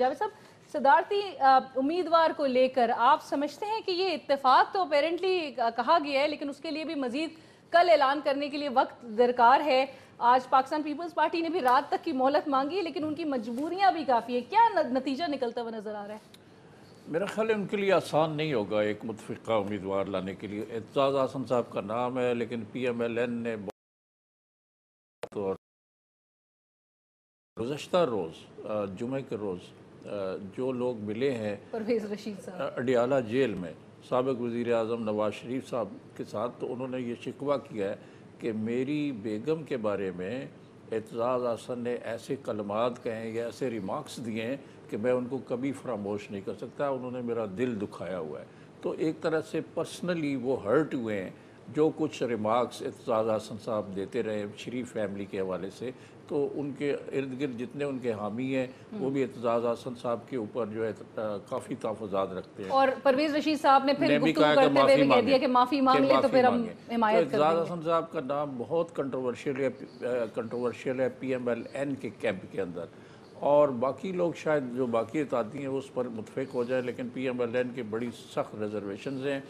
جاوید صاحب، صدارتی امیدوار کو لے کر آپ سمجھتے ہیں کہ یہ اتفاق تو اپیرنٹلی کہا گیا ہے، لیکن اس کے لیے بھی مزید کل اعلان کرنے کے لیے وقت درکار ہے۔ آج پاکستان پیپلز پارٹی نے بھی رات تک کی مہلت مانگی ہے، لیکن ان کی مجبوریاں بھی کافی ہیں۔ کیا نتیجہ نکلتا ہوا نظر آ رہا ہے؟ میرا خیال ہے ان کے لیے آسان نہیں ہوگا ایک متفقہ امیدوار لانے کے لیے۔ اعتزاز آسن صاحب کا نام ہے، لیکن پی ایم ایل این نے گزشتہ روز جمعہ کے روز جو لوگ ملے ہیں پرویز رشید صاحب۔ اڈیالہ جیل میں سابق وزیر اعظم نواز شریف صاحب کے ساتھ تو انہوں نے یہ شکوہ کیا ہے کہ میری بیگم کے بارے میں اعتزاز آسن نے ایسے کلمات کہیں یا ایسے ریمارکس دیے ہیں کہ میں ان کو کبھی فراموش نہیں کر سکتا انہوں نے میرا دل دکھایا ہوا ہے۔ تو ایک طرح سے پرسنلی وہ ہرٹ ہوئے ہیں جو کچھ ریمارکس اعتزاز حسن صاحب دیتے رہے شریف فیملی کے حوالے سے تو ان کے ارد گرد جتنے ان کے حامی ہیں وہ بھی اعتزاز حسن صاحب کے اوپر جو ہے کافی تحفظات رکھتے ہیں۔ اور پرویز رشید صاحب نے پھر گفتگو کرتے ہوئے کہہ دیا کہ معافی مانگ لے تو پھر ہم حمایت کر دیں اعتزاز حسن صاحب کا نام بہت کنٹروورشیل ہے کنٹروورشیل ہے پی ایم ایل این کے کیمپ کے اندر۔ اور باقی لوگ شاید جو باقی اتاتی ہیں اس پر متفق ہو جائیں لیکن پی ایم ایل این کی بڑی سخت ریزرویشنز ہیں۔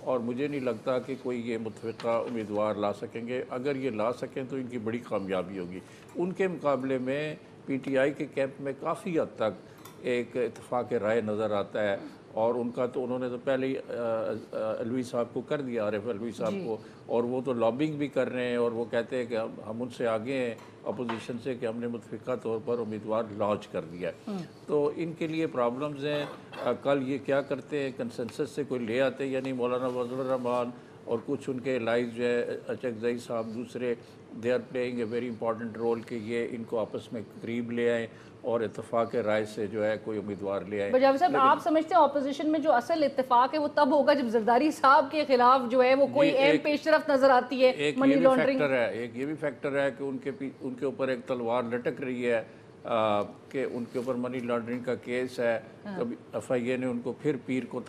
اور مجھے نہیں لگتا کہ کوئی یہ متفقہ امیدوار لا سکیں گے۔ اگر یہ لا سکیں تو ان کی بڑی کامیابی ہوگی۔ ان کے مقابلے میں پی ٹی آئی کے کیمپ میں کافی حد تک ایک اتفاق رائے نظر آتا ہے اور ان کا تو انہوں نے تو پہلے ہی الوی صاحب کو کر دیا عارف الوی صاحب جی۔ کو۔ اور وہ تو لابنگ بھی کر رہے ہیں اور وہ کہتے ہیں کہ ہم ان سے آگے ہیں اپوزیشن سے کہ ہم نے متفقہ طور پر امیدوار لانچ کر دیا ہے۔ تو ان کے لیے پرابلمز ہیں۔ کل یہ کیا کرتے ہیں؟ کنسنسس سے کوئی لے آتے یعنی مولانا فضل الرحمان اور کچھ ان کے لائز جو ہے اچکزئی صاحب دوسرے they are playing a very important role کہ یہ ان کو آپس میں قریب لے آئیں اور اتفاق رائے سے جو ہے کوئی امیدوار لے آئیں۔ بجاوی صاحب آپ سمجھتے ہیں اپوزیشن میں جو اصل اتفاق ہے وہ تب ہوگا جب زرداری صاحب کے خلاف جو ہے وہ کوئی ایم پیش رفت نظر آتی ہے منی لانڈرنگ ایک یہ بھی فیکٹر ہے کہ ان کے اوپر ایک تلوار لٹک رہی ہے کہ ان کے اوپر منی لانڈرنگ کا کیس ہے۔ کبھی ایف آئی اے نے ان کو پھر پیر کو